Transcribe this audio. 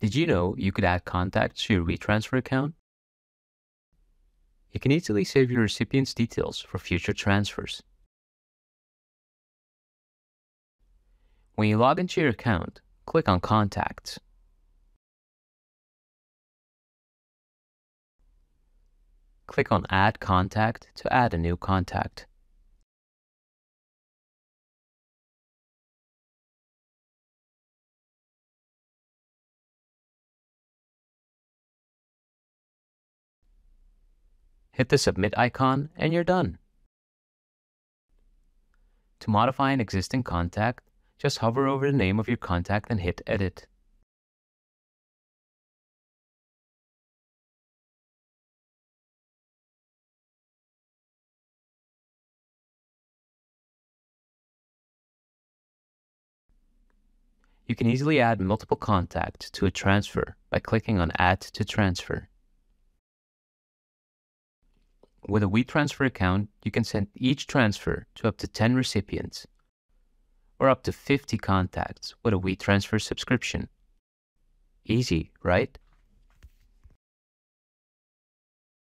Did you know you could add contacts to your WeTransfer account? You can easily save your recipient's details for future transfers. When you log into your account, click on Contacts. Click on Add Contact to add a new contact. Hit the submit icon and you're done. To modify an existing contact, just hover over the name of your contact and hit edit. You can easily add multiple contacts to a transfer by clicking on Add to Transfer. With a WeTransfer account, you can send each transfer to up to 10 recipients or up to 50 contacts with a WeTransfer subscription. Easy, right?